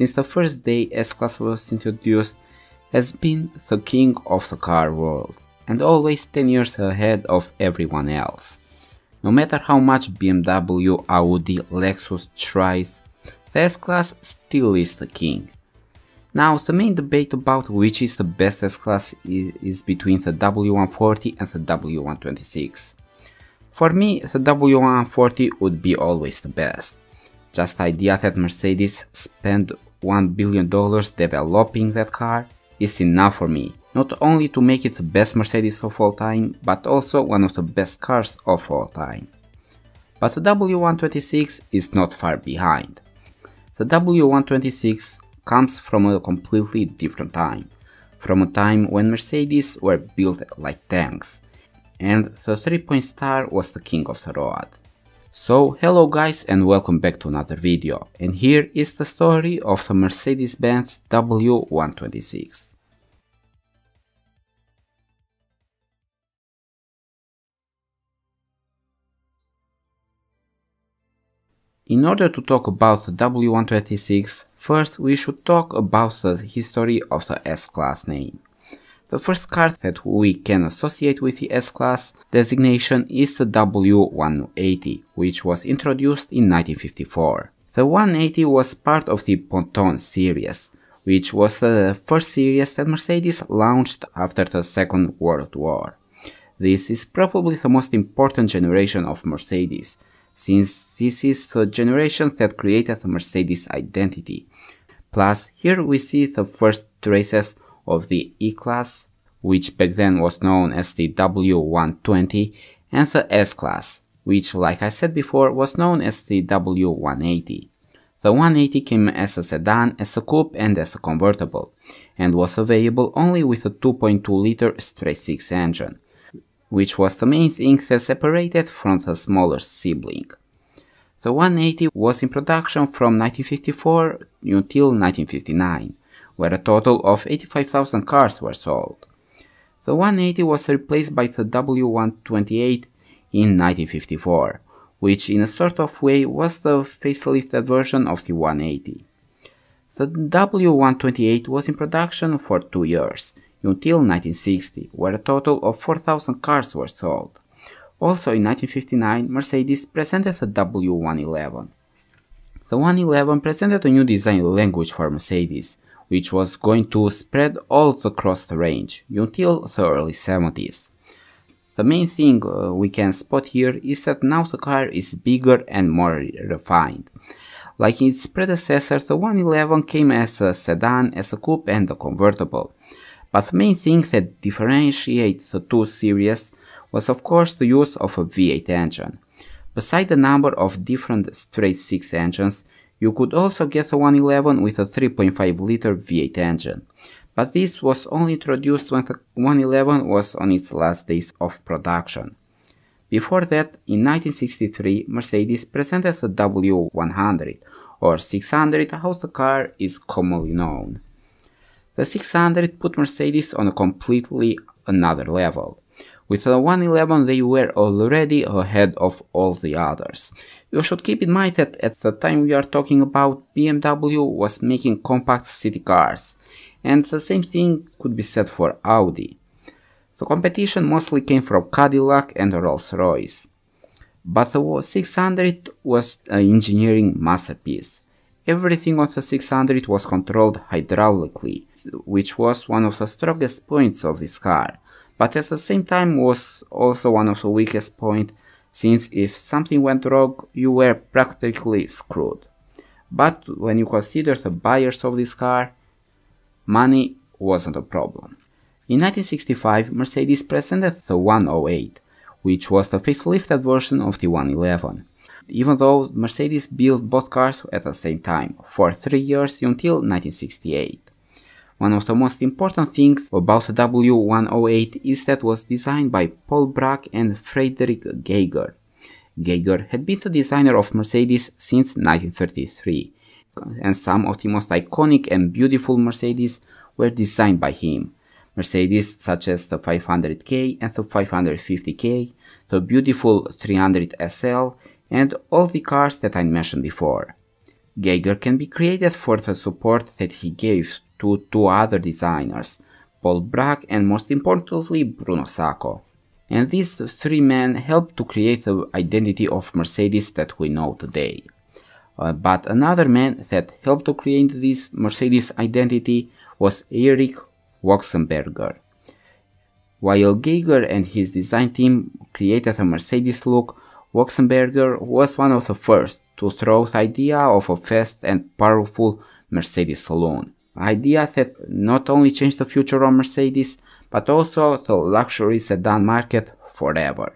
since the first day S-Class was introduced, has been the king of the car world, and always 10 years ahead of everyone else. No matter how much BMW, Audi, Lexus tries, the S-Class still is the king. Now, the main debate about which is the best S-Class is, is between the W140 and the W126. For me, the W140 would be always the best. Just idea that Mercedes spent $1 billion developing that car is enough for me, not only to make it the best Mercedes of all time, but also one of the best cars of all time. But the W126 is not far behind. The W126 comes from a completely different time, from a time when Mercedes were built like tanks, and the 3-point star was the king of the road. So hello guys and welcome back to another video, and here is the story of the Mercedes-Benz W126. In order to talk about the W126, first we should talk about the history of the S-Class name. The first car that we can associate with the S-Class designation is the W180, which was introduced in 1954. The 180 was part of the Ponton series, which was the first series that Mercedes launched after the Second World War. This is probably the most important generation of Mercedes, since this is the generation that created the Mercedes identity. Plus, here we see the first traces of the E-Class, which back then was known as the W120, and the S-Class, which like I said before was known as the W180. The 180 came as a sedan, as a coupe and as a convertible, and was available only with a 2.2 liter straight-six engine, which was the main thing that separated from the smaller sibling. The 180 was in production from 1954 until 1959, where a total of 85,000 cars were sold. The 180 was replaced by the W128 in 1954, which in a sort of way was the facelifted version of the 180. The W128 was in production for two years, until 1960, where a total of 4,000 cars were sold. Also in 1959, Mercedes presented the W111. The 111 presented a new design language for Mercedes, which was going to spread all across the range until the early 70s. The main thing uh, we can spot here is that now the car is bigger and more refined. Like its predecessor, the 111 came as a sedan, as a coupe and a convertible. But the main thing that differentiates the two series was of course the use of a V8 engine. Beside the number of different straight-six engines, you could also get a 111 with a 3.5 liter V8 engine, but this was only introduced when the 111 was on its last days of production. Before that, in 1963, Mercedes presented the W100, or 600 how the car is commonly known. The 600 put Mercedes on a completely another level. With the 111 they were already ahead of all the others. You should keep in mind that at the time we are talking about BMW was making compact city cars, and the same thing could be said for Audi. The competition mostly came from Cadillac and Rolls-Royce. But the 600 was an engineering masterpiece. Everything on the 600 was controlled hydraulically, which was one of the strongest points of this car but at the same time was also one of the weakest points since if something went wrong you were practically screwed. But when you consider the buyers of this car, money wasn't a problem. In 1965 Mercedes presented the 108, which was the facelifted version of the 111 even though Mercedes built both cars at the same time, for three years until 1968. One of the most important things about the W108 is that was designed by Paul Bracq and Friedrich Geiger. Geiger had been the designer of Mercedes since 1933, and some of the most iconic and beautiful Mercedes were designed by him. Mercedes such as the 500K and the 550K, the beautiful 300 SL, and all the cars that I mentioned before. Geiger can be credited for the support that he gave to two other designers, Paul Bracq and most importantly Bruno Sacco. And these three men helped to create the identity of Mercedes that we know today. Uh, but another man that helped to create this Mercedes identity was Erich Waxenberger. While Geiger and his design team created a Mercedes look, Waxenberger was one of the first to throw the idea of a fast and powerful Mercedes saloon. Idea that not only changed the future of Mercedes, but also the luxury sedan market forever.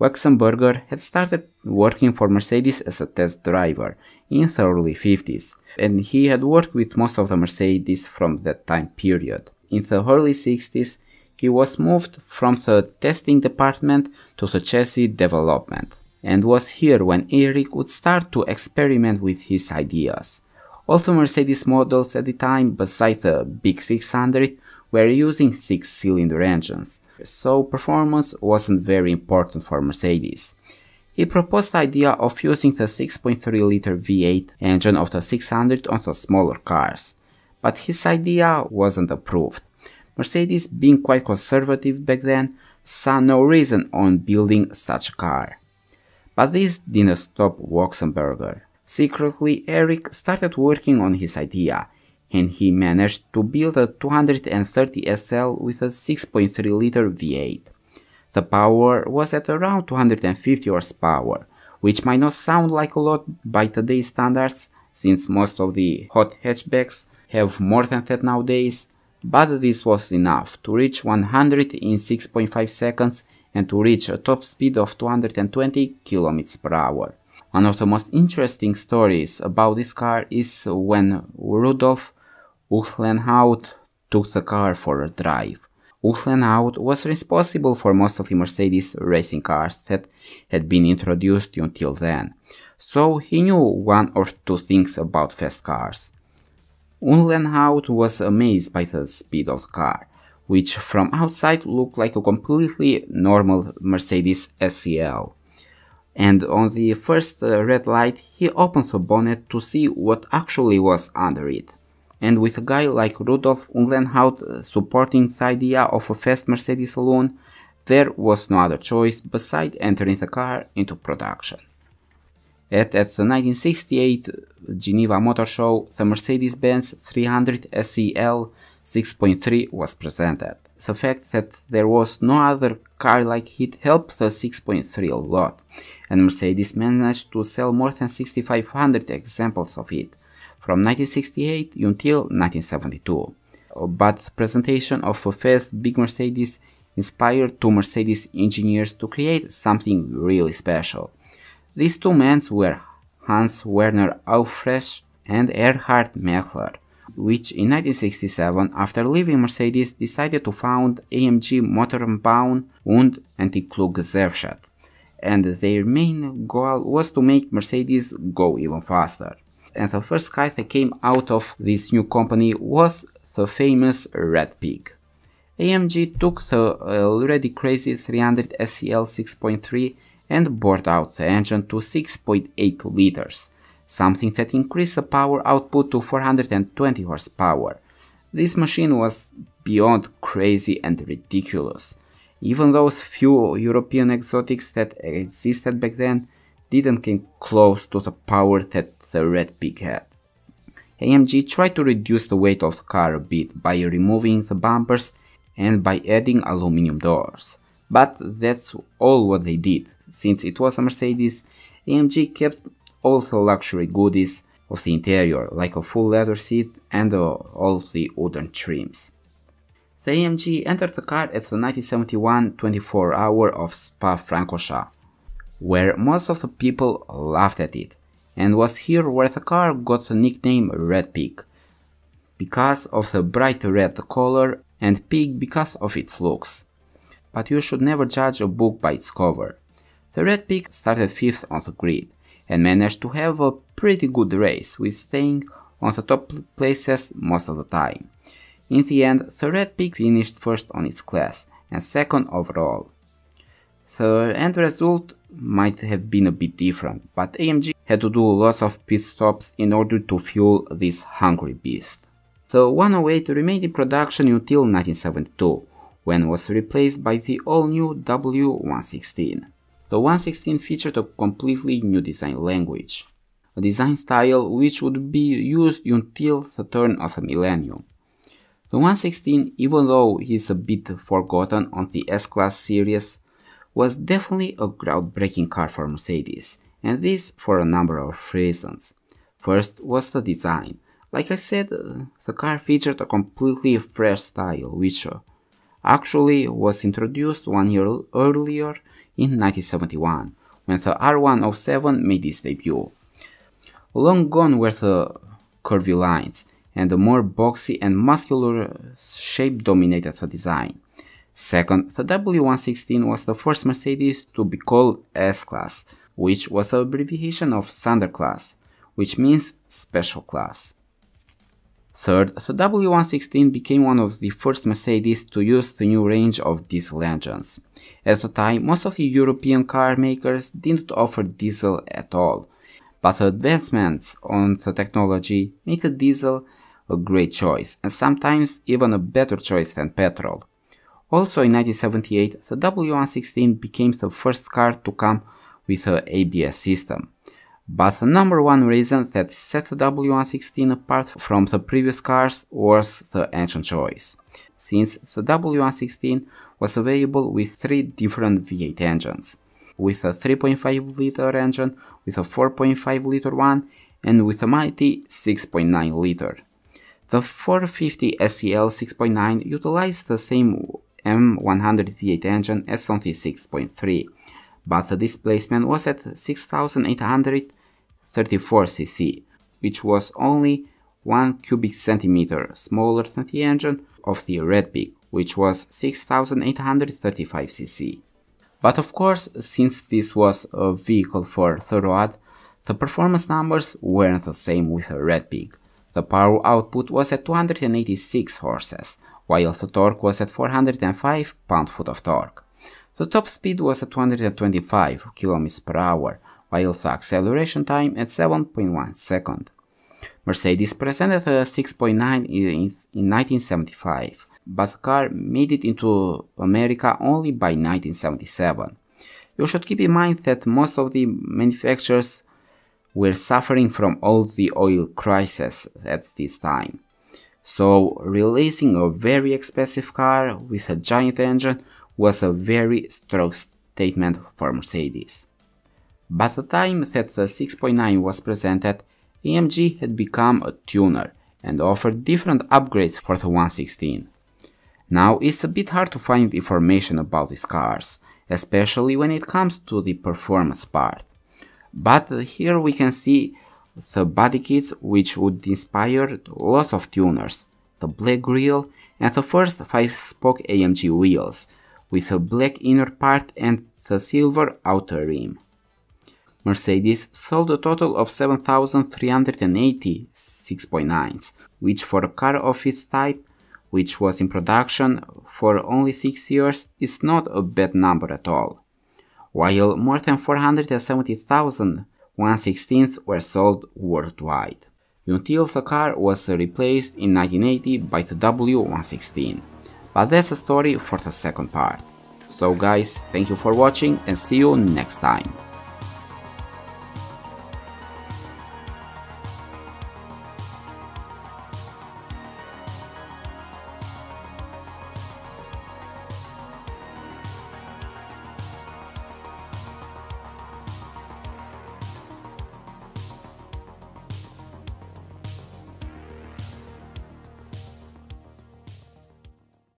Waxenberger had started working for Mercedes as a test driver in the early 50s, and he had worked with most of the Mercedes from that time period. In the early 60s, he was moved from the testing department to the chassis development, and was here when Erich would start to experiment with his ideas. All the Mercedes models at the time, besides the Big 600, were using 6-cylinder engines, so performance wasn't very important for Mercedes. He proposed the idea of using the 6.3 liter V8 engine of the 600 on the smaller cars, but his idea wasn't approved. Mercedes, being quite conservative back then, saw no reason on building such a car. But this didn't stop Waxenberger. Secretly, Eric started working on his idea, and he managed to build a 230 SL with a 6.3 liter V8. The power was at around 250 horsepower, which might not sound like a lot by today's standards, since most of the hot hatchbacks have more than that nowadays, but this was enough to reach 100 in 6.5 seconds and to reach a top speed of 220 km per hour. One of the most interesting stories about this car is when Rudolf Uhlenhaut took the car for a drive. Uhlenhaut was responsible for most of the Mercedes racing cars that had been introduced until then, so he knew one or two things about fast cars. Uhlenhaut was amazed by the speed of the car, which from outside looked like a completely normal Mercedes SEL. And on the first uh, red light, he opened the bonnet to see what actually was under it. And with a guy like Rudolf Uhlenhaut uh, supporting the idea of a fast Mercedes saloon, there was no other choice beside entering the car into production. At, at the 1968 Geneva Motor Show, the Mercedes-Benz 300 SEL 6.3 was presented. The fact that there was no other car like it helped the 6.3 a lot, and Mercedes managed to sell more than 6500 examples of it, from 1968 until 1972. But the presentation of a fast big Mercedes inspired two Mercedes engineers to create something really special. These two men were Hans Werner Aufrecht and Erhard Melcher, which in 1967, after leaving Mercedes, decided to found AMG Motorenbau und Entwicklungsgesellschaft, and their main goal was to make Mercedes go even faster. And the first car that came out of this new company was the famous Red Pig. AMG took the already crazy 300 SEL 6.3 and bored out the engine to 6.8 liters, something that increased the power output to 420 horsepower. This machine was beyond crazy and ridiculous. Even those few European exotics that existed back then didn't come close to the power that the Red Pig had. AMG tried to reduce the weight of the car a bit by removing the bumpers and by adding aluminum doors. But that's all what they did. Since it was a Mercedes, AMG kept the luxury goodies of the interior, like a full leather seat and uh, all the wooden trims. The AMG entered the car at the 1971 24 hour of Spa-Francorchamps, where most of the people laughed at it, and was here where the car got the nickname Red Pig, because of the bright red color and pig because of its looks. But you should never judge a book by its cover. The Red Pig started 5th on the grid, and managed to have a pretty good race with staying on the top places most of the time. In the end, the Red Pig finished first on its class and second overall. The end result might have been a bit different, but AMG had to do lots of pit stops in order to fuel this hungry beast. The 108 remained in production until 1972, when was replaced by the all-new W116. The 116 featured a completely new design language, a design style which would be used until the turn of the millennium. The 116, even though is a bit forgotten on the S-Class series, was definitely a groundbreaking car for Mercedes, and this for a number of reasons. First was the design. Like I said, the car featured a completely fresh style, which uh, actually was introduced one year earlier in 1971, when the R107 made its debut. Long gone were the curvy lines, and the more boxy and muscular shape dominated the design. Second, the W116 was the first Mercedes to be called S-Class, which was an abbreviation of Sonderklasse, which means special class. Third, the W116 became one of the first Mercedes to use the new range of diesel engines. At the time, most of the European car makers didn't offer diesel at all, but the advancements on the technology made the diesel a great choice, and sometimes even a better choice than petrol. Also in 1978, the W116 became the first car to come with an ABS system. But the number one reason that set the W116 apart from the previous cars was the engine choice, since the W116 was available with three different V8 engines, with a 3.5 liter engine, with a 4.5 liter one, and with a mighty 6.9 liter. The 450 SEL 6.9 utilized the same M100 V8 engine as on the 6.3, but the displacement was at 6800 34cc, which was only 1 cubic centimeter smaller than the engine of the Red Pig, which was 6835cc. But of course, since this was a vehicle for Thoroad, the performance numbers weren't the same with a Red Pig. The power output was at 286 horses, while the torque was at 405 pound-foot of torque. The top speed was at 225 km per hour, while the acceleration time at 7.1 second. Mercedes presented a 6.9 in, in 1975, but the car made it into America only by 1977. You should keep in mind that most of the manufacturers were suffering from all the oil crisis at this time. So releasing a very expensive car with a giant engine was a very strong statement for Mercedes. By the time that the 6.9 was presented, AMG had become a tuner and offered different upgrades for the 116. Now it's a bit hard to find information about these cars, especially when it comes to the performance part. But here we can see the body kits which would inspire lots of tuners, the black grille and the first 5-spoke AMG wheels, with a black inner part and the silver outer rim. Mercedes sold a total of 7,380 6.9s, which for a car of its type, which was in production for only 6 years, is not a bad number at all while more than 470,000 116s were sold worldwide, until the car was replaced in 1980 by the W116. But that's a story for the second part. So guys, thank you for watching and see you next time.